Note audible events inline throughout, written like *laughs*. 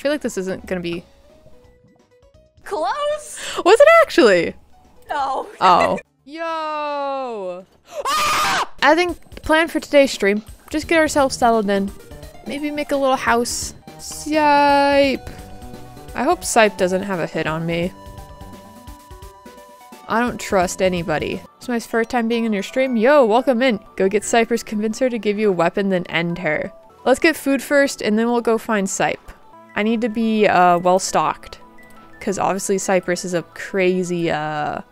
I feel like this isn't gonna be. Close? Was it actually? No. Oh. *laughs* Yo! Ah! I think plan for today's stream. Just get ourselves settled in. Maybe make a little house. Sipe. I hope Sipe doesn't have a hit on me. I don't trust anybody. It's my first time being in your stream. Yo, welcome in. Go get Cypress, convince her to give you a weapon, then end her. Let's get food first, and then we'll go find Sipe. I need to be uh, well stocked. Because obviously Cypress is a crazy, uh...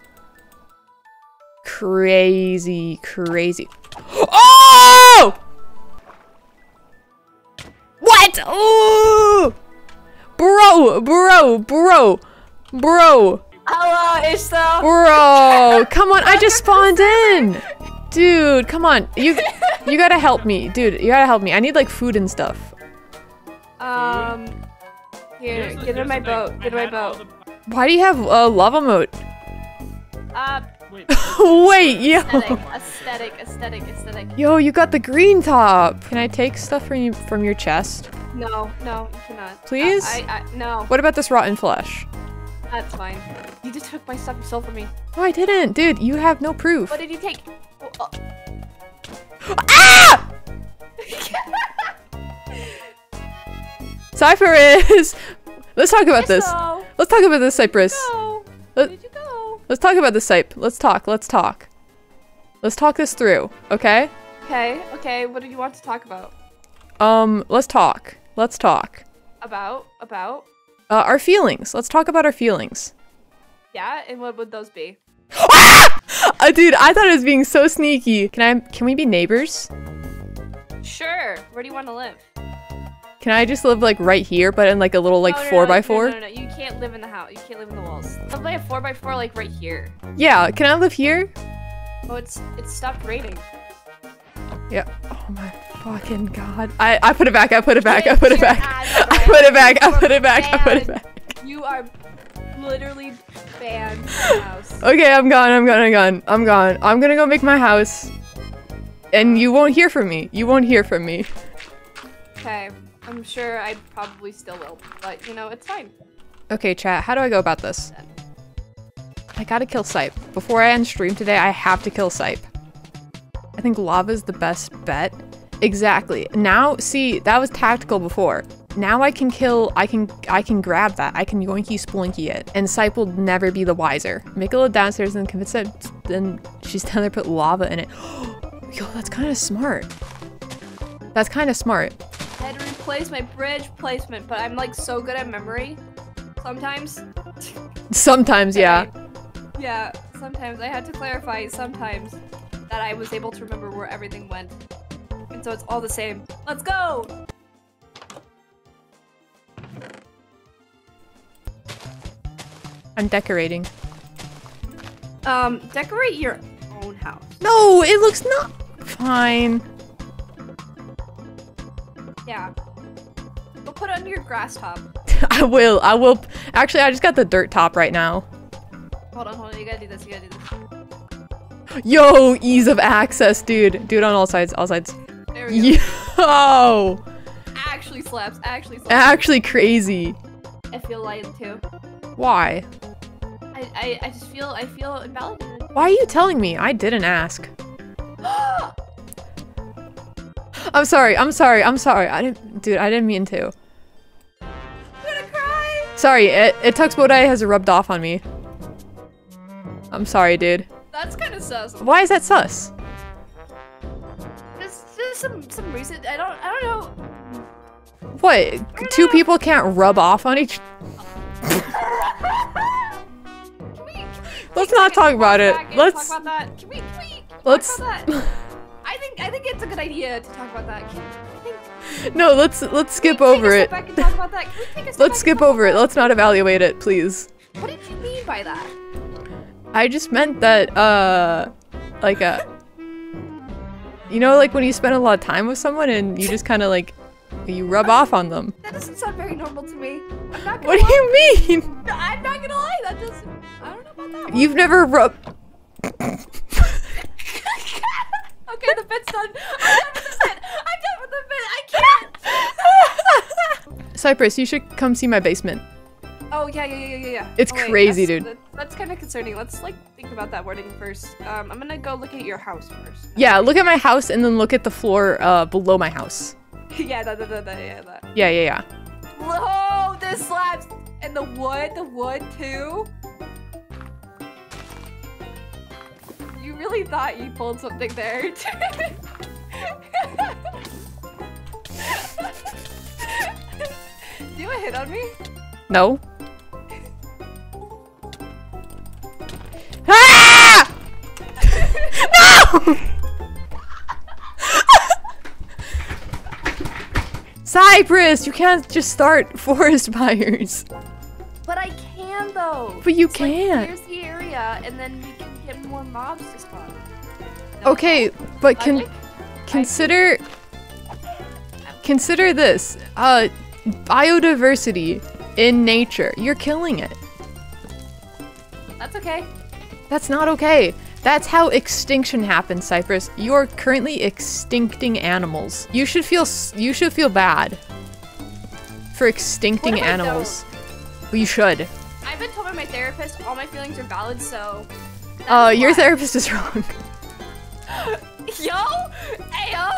Crazy, crazy. Oh! What? Oh! Bro, bro, bro, bro. Hello, Ishto. Bro, come on! I just spawned in, dude. Come on, you you gotta help me, dude. You gotta help me. I need like food and stuff. Here, Here's the- get in my boat. thing. Get in my had all boat. Why do you have a uh, lava moat? Uh, Wait, Wait, yo, aesthetic, aesthetic, aesthetic, aesthetic. yo, you got the green top. Can I take stuff from you from your chest? No, no, you cannot. Please? I, I, I no, What about this rotten flesh? that's fine. You just took my stuff you stole from me. No, I didn't, dude. You have no proof. What did you take? Oh, *laughs* uh, Ah! *laughs* Cypress! Let's talk about this. Let's talk about this, Cypress. Let- Where did you go? Let's talk about this, Cyp. Let's talk. Let's talk. Let's talk this through, okay? Okay, okay. What do you want to talk about? Um, let's talk. Let's talk. About, about. Uh, our feelings. Let's talk about our feelings. Yeah, and what would those be? Uh, dude, I thought it was being so sneaky. Can I? Can we be neighbors? Sure. Where do you want to live? Can I just live like right here, but in like a little like No, no, four no, by no, four? No, no, no, you can't live in the house. You can't live in the walls. Live by a four by four, like right here. Yeah. Can I live here? Oh, it's it's stopped raining. Yeah. Oh my fucking god. I I put it back. I put it back. I put it back. I put it back. I put it back. I put it back. You are literally banned from the house. *laughs* Okay, I'm gone. I'm gone. I'm gone. I'm gone. I'm gonna go make my house. And you won't hear from me. You won't hear from me. Okay, I'm sure I probably still will, but you know it's fine. Okay, chat. How do I go about this? I gotta kill Sipe. Before I end stream today, I have to kill Sipe. I think lava's the best bet. Exactly. Now, see, that was tactical before. Now I can kill, I can, I can grab that. I can yoinky splinky it. And Sipe will never be the wiser. Make a little downstairs and convince that then she's *laughs* down there put lava in it. *gasps* Yo, that's kind of smart. That's kind of smart. I had to replace my bridge placement, but I'm like so good at memory. Sometimes. Sometimes, yeah. I- yeah, sometimes I had to clarify sometimes that I was able to remember where everything went. And so it's all the same. Let's go! I'm decorating. Um, decorate your own house. No, it looks not fine. Yeah. Put it under your grass top. *laughs* I will. I will. Actually, I just got the dirt top right now. Hold on, hold on. You gotta do this. You gotta do this. Yo, ease of access, dude. Do it on all sides. All sides. There we go. Yo, Actually slaps. Actually slaps. actually crazy. I feel light too. Why? I, I, I just feel I feel invalidated. Why are you telling me? I didn't ask. *gasps* I'm sorry. I'm sorry. I'm sorry. I didn't, dude. I didn't mean to. I'm gonna cry. Sorry. It it TuxBowDie has rubbed off on me. I'm sorry, dude. That's kind of sus. Why is that sus? There's, there's some some reason. I don't I don't know. What? Two people can't rub off on each. Can we, can we Let's not talk about it. Let's- talk about that. Can we? Can we? Let's- Talk about that? *laughs* I think I think it's a good idea to talk about that. Can, I think, No, let's let's skip can we take over it. step back and talk about that? Can we take a step back Let's skip over it. Let's not evaluate it, please. What did you mean by that? I just meant that, uh, like, uh, you know, like when you spend a lot of time with someone and you just kind of like, you rub off on them. That doesn't sound very normal to me. I'm not gonna What do you mean? *laughs* I'm not gonna lie. That just I don't know about that. one. You've never rubbed. *laughs* Okay, the bit's done. I'm done with the bit. I'm done with the bit. I can't. *laughs* Cypress, you should come see my basement. Oh yeah, yeah, yeah, yeah, yeah. It's oh, wait, crazy, that's, dude. that- that's kind of concerning. Let's like think about that wording first. Um, I'm gonna go look at your house first. Yeah, look at my house and then look at the floor uh, below my house. *laughs* yeah, that, that, that, that, yeah, that. Yeah, yeah, yeah. Whoa, this slabs and the wood, the wood too. You really thought you pulled something there. *laughs* Do you want to hit on me? No. Ah! *laughs* no! Cypress, you can't just start *laughs* forest fires. But I can though. But you It's can't. here's the area, and then we can get more mobs to spawn. No? Okay, but can Logic? consider consider this. Uh biodiversity in nature. You're killing it. That's okay. That's not okay. That's how extinction happens, Cypress. You're currently extincting animals. You should feel you should feel bad for extincting What if I animals. Well, you should. I've been told by my therapist all my feelings are valid, so. Uh, your therapist is wrong. *laughs* Yo! Ayo!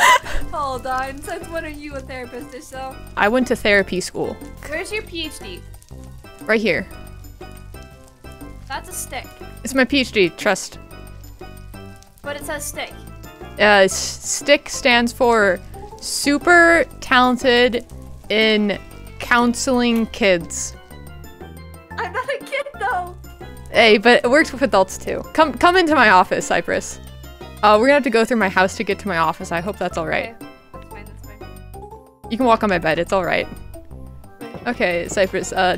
Hold on. Since when are you a therapist so? I went to therapy school. Where's your PhD? Right here. That's a stick. It's my PhD. Trust. But it says stick. Uh, stick stands for Super Talented in Counseling Kids. I'm not a kid though. Hey, but it works with adults too. Come, come into my office, Cypress. Uh, we're gonna have to go through my house to get to my office. I hope that's all right. Okay. That's fine, that's fine. You can walk on my bed. It's all right. Okay, Cypress. Uh,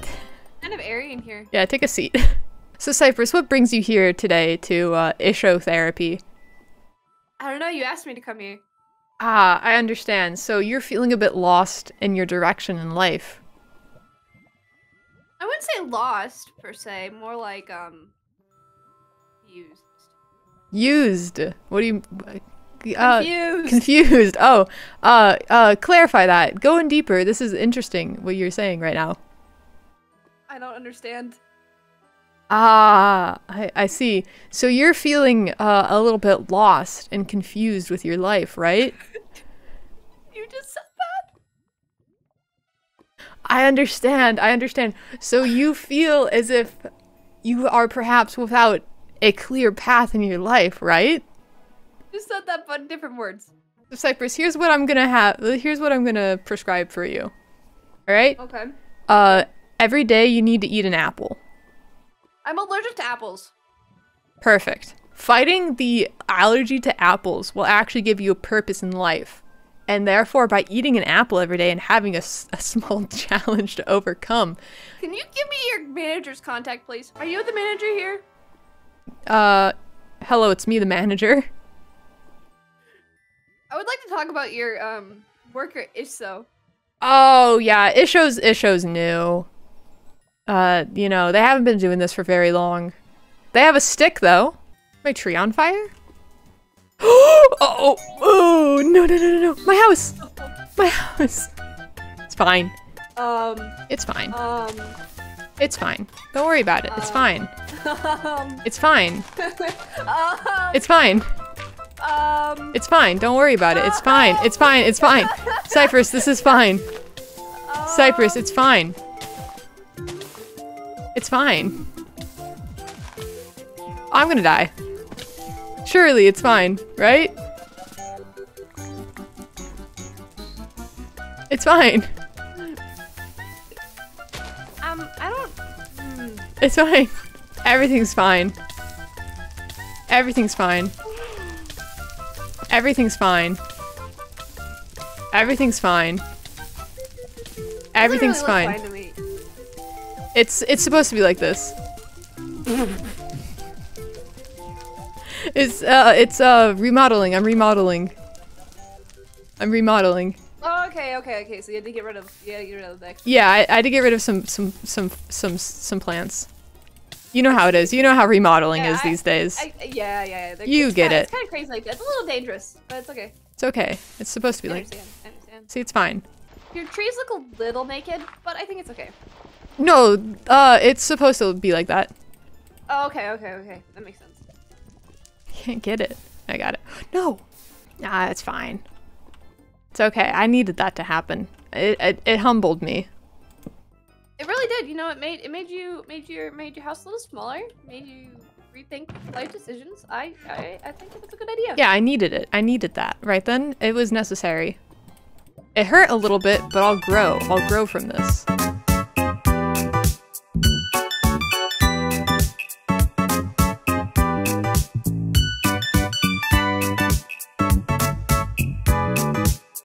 Kind of airy in here. yeah, take a seat. *laughs* so, Cypress, what brings you here today to uh, Isho therapy? I don't know, you asked me to come here. Ah, I understand. So you're feeling a bit lost in your direction in life. I wouldn't say lost per se, more like um used. Used. What do you? Uh, Confused. confused. Oh, uh, uh, clarify that. Go in deeper. This is interesting. What you're saying right now. I don't understand. Ah, I, I see. So you're feeling uh, a little bit lost and confused with your life, right? *laughs* I understand. I understand. So you feel as if you are perhaps without a clear path in your life, right? You said that but in different words. So Cypress, here's what I'm gonna have. Here's what I'm gonna prescribe for you. All right. Okay. Uh, every day you need to eat an apple. I'm allergic to apples. Perfect. Fighting the allergy to apples will actually give you a purpose in life. And therefore, by eating an apple every day and having a small *laughs* challenge to overcome, Can you give me your manager's contact, please? Are you the manager here? uh, hello, it's me, the manager. I would like to talk about your um worker Iso. Oh, yeah, Isho's, Isho's new. Uh, you know, they haven't been doing this for very long. They have a stick, though. My tree on fire? Oh, oh, oh, no, no, no, no, no. My house. My house. It's fine. Um, It's fine. um, It's fine. Don't worry about it. It's fine. um, It's fine. um, It's fine. um, It's fine. Don't worry about it. It's fine. It's fine. It's fine. Cypress, this is fine. Cypress, it's fine. It's fine. I'm gonna die. Surely it's fine, right? It's fine. um, I don't. Hmm. It's fine. Everything's fine. Everything's fine. Everything's fine. Everything's fine. Everything's Doesn't fine. me. It's it's supposed to be like this. *laughs* it's uh it's uh remodeling. I'm remodeling. I'm remodeling. Oh, okay, okay, okay. So you had to get rid of. You had to get rid of the next. Yeah, I, I had to get rid of some some some some some plants. You know how it is. You know how remodeling Yeah, is I- these days. I, yeah, yeah, yeah. You get kinda, it. It's kind of crazy like that. It's a little dangerous, but it's okay. it's okay. It's supposed to be like. understand. I understand. See, it's fine. Your trees look a little naked, but I think it's okay. No, uh, it's supposed to be like that. Oh, okay, okay, okay. That makes sense. Can't get it. I got it. No. Ah, it's fine. It's okay. I needed that to happen. It, it, it humbled me. It really did. You know, it made it made you made your made your house a little smaller. Made you rethink life decisions. I I, I think it was a good idea. Yeah, I needed it. I needed that. Right then, it was necessary. It hurt a little bit, but I'll grow. I'll grow from this.